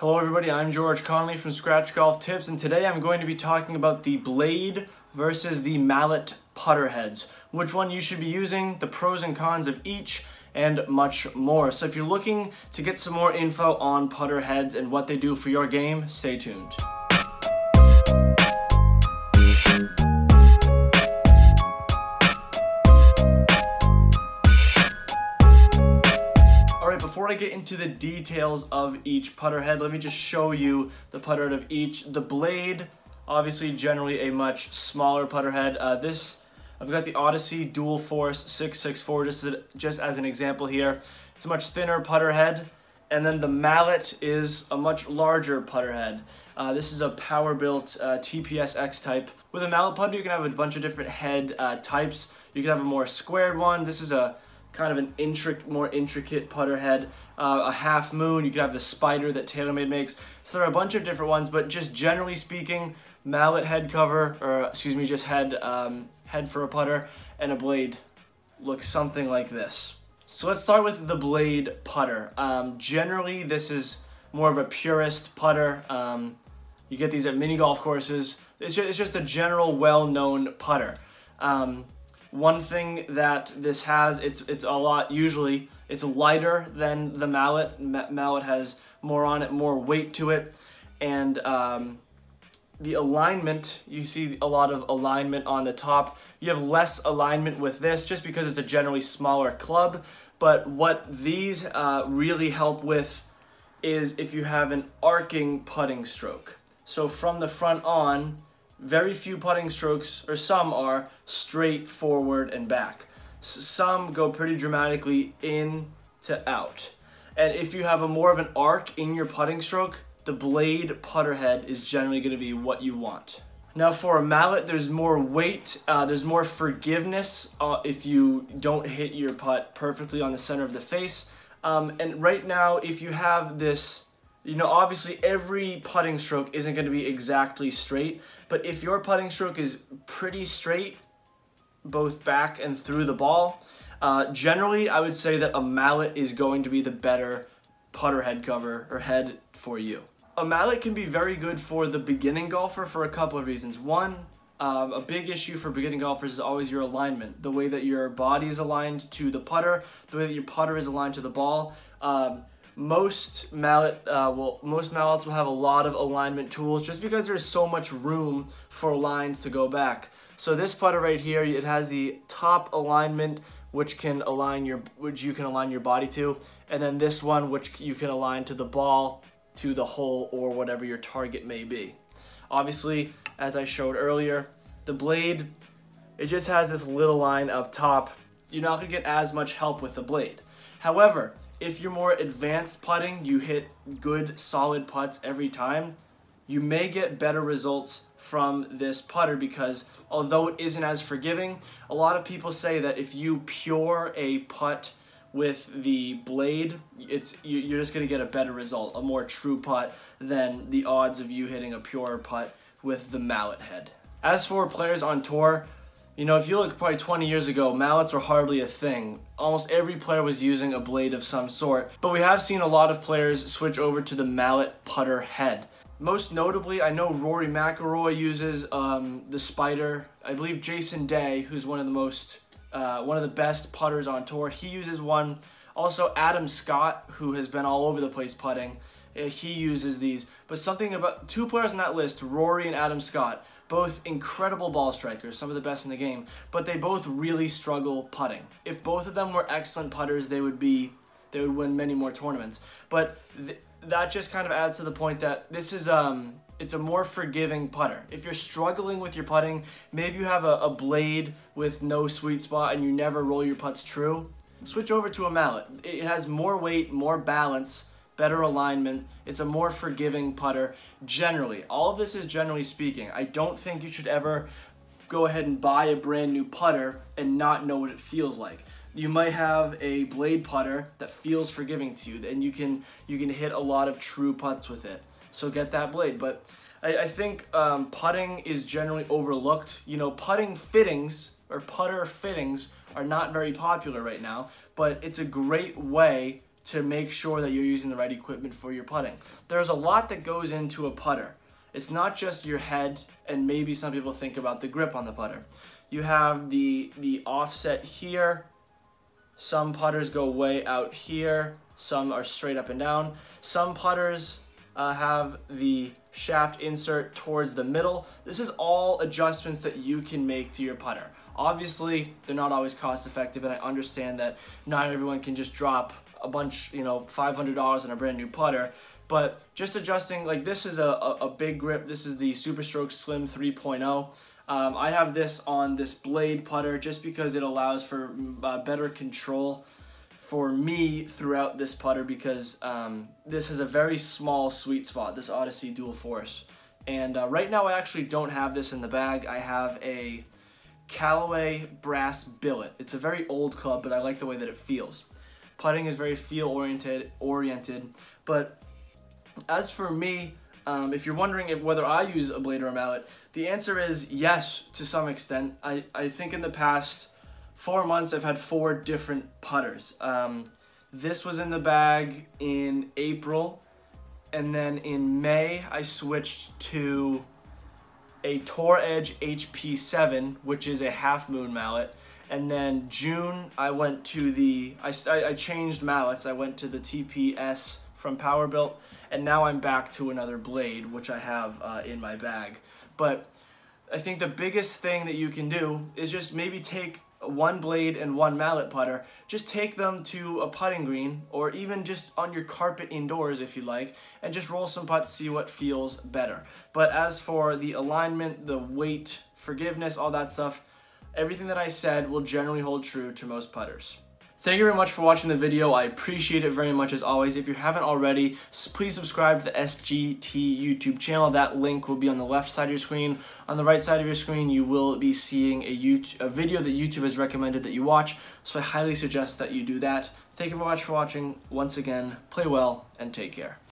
Hello everybody, I'm George Conley from Scratch Golf Tips and today I'm going to be talking about the blade versus the mallet putter heads. Which one you should be using, the pros and cons of each, and much more. So if you're looking to get some more info on putter heads and what they do for your game, stay tuned. Before I get into the details of each putter head, let me just show you the putter head of each. The blade, obviously generally a much smaller putter head. Uh, this, I've got the Odyssey Dual Force 664, just, just as an example here. It's a much thinner putter head. And then the mallet is a much larger putter head. Uh, this is a power-built uh, TPS X type. With a mallet putter, you can have a bunch of different head uh, types. You can have a more squared one. This is a kind of an intric more intricate putter head. Uh, a half moon, you could have the spider that TaylorMade makes. So there are a bunch of different ones, but just generally speaking, mallet head cover, or excuse me, just head, um, head for a putter, and a blade looks something like this. So let's start with the blade putter. Um, generally, this is more of a purist putter. Um, you get these at mini golf courses. It's just, it's just a general well-known putter. Um, one thing that this has, it's it's a lot, usually, it's lighter than the mallet. mallet has more on it, more weight to it. And um, the alignment, you see a lot of alignment on the top. You have less alignment with this just because it's a generally smaller club. But what these uh, really help with is if you have an arcing putting stroke. So from the front on, very few putting strokes, or some are, straight forward and back. some go pretty dramatically in to out. And if you have a more of an arc in your putting stroke, the blade putter head is generally going to be what you want. Now for a mallet, there's more weight, uh, there's more forgiveness uh, if you don't hit your putt perfectly on the center of the face. Um, and right now, if you have this you know, obviously every putting stroke isn't going to be exactly straight, but if your putting stroke is pretty straight, both back and through the ball, uh, generally I would say that a mallet is going to be the better putter head cover or head for you. A mallet can be very good for the beginning golfer for a couple of reasons. One, um, a big issue for beginning golfers is always your alignment. The way that your body is aligned to the putter, the way that your putter is aligned to the ball. Um, most mallet uh, will most mallets will have a lot of alignment tools just because there's so much room for lines to go back. So this putter right here, it has the top alignment which can align your which you can align your body to, and then this one which you can align to the ball, to the hole, or whatever your target may be. Obviously, as I showed earlier, the blade, it just has this little line up top. You're not gonna get as much help with the blade. However, if you're more advanced putting, you hit good solid putts every time, you may get better results from this putter because although it isn't as forgiving, a lot of people say that if you pure a putt with the blade, it's you're just going to get a better result, a more true putt than the odds of you hitting a pure putt with the mallet head. As for players on tour, you know, if you look probably 20 years ago, mallets were hardly a thing. Almost every player was using a blade of some sort, but we have seen a lot of players switch over to the mallet putter head. Most notably, I know Rory McIlroy uses um, the Spider. I believe Jason Day, who's one of the most, uh, one of the best putters on tour, he uses one. Also, Adam Scott, who has been all over the place putting, uh, he uses these. But something about two players on that list, Rory and Adam Scott, both incredible ball strikers, some of the best in the game, but they both really struggle putting. If both of them were excellent putters, they would be they would win many more tournaments. But th that just kind of adds to the point that this is um it's a more forgiving putter. If you're struggling with your putting, maybe you have a, a blade with no sweet spot and you never roll your putts true, switch over to a mallet. It has more weight, more balance, better alignment. It's a more forgiving putter generally. All of this is generally speaking. I don't think you should ever go ahead and buy a brand new putter and not know what it feels like. You might have a blade putter that feels forgiving to you and you can you can hit a lot of true putts with it. So get that blade. But I, I think um, putting is generally overlooked. You know, putting fittings or putter fittings are not very popular right now, but it's a great way to make sure that you're using the right equipment for your putting. There's a lot that goes into a putter. It's not just your head and maybe some people think about the grip on the putter. You have the, the offset here. Some putters go way out here. Some are straight up and down. Some putters uh, have the shaft insert towards the middle. This is all adjustments that you can make to your putter. Obviously, they're not always cost effective and I understand that not everyone can just drop a bunch, you know, $500 on a brand new putter, but just adjusting, like this is a, a, a big grip. This is the Superstroke Slim 3.0. Um, I have this on this blade putter just because it allows for uh, better control for me throughout this putter because um, this is a very small sweet spot, this Odyssey Dual Force. And uh, right now I actually don't have this in the bag. I have a Callaway Brass Billet. It's a very old club, but I like the way that it feels. Putting is very feel oriented, oriented. But as for me, um, if you're wondering if whether I use a blade or a mallet, the answer is yes to some extent. I, I think in the past four months, I've had four different putters. Um, this was in the bag in April, and then in May, I switched to a Tour Edge HP7, which is a half moon mallet. And then June, I went to the, I, I changed mallets. I went to the TPS from Powerbuilt, and now I'm back to another blade, which I have uh, in my bag. But I think the biggest thing that you can do is just maybe take one blade and one mallet putter, just take them to a putting green or even just on your carpet indoors if you like and just roll some putts, see what feels better. But as for the alignment, the weight, forgiveness, all that stuff, everything that I said will generally hold true to most putters. Thank you very much for watching the video. I appreciate it very much as always. If you haven't already, please subscribe to the SGT YouTube channel. That link will be on the left side of your screen. On the right side of your screen, you will be seeing a, YouTube, a video that YouTube has recommended that you watch. So I highly suggest that you do that. Thank you very much for watching. Once again, play well and take care.